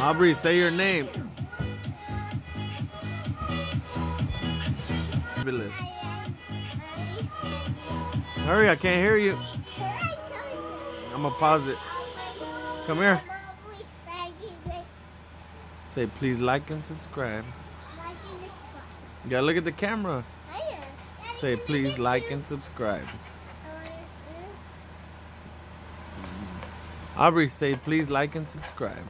Aubree, say your name. Hurry, I can't hear you. I'm gonna pause it. Come here. Say please like and subscribe. You gotta look at the camera. Say please like and subscribe. Aubree, say please like and subscribe.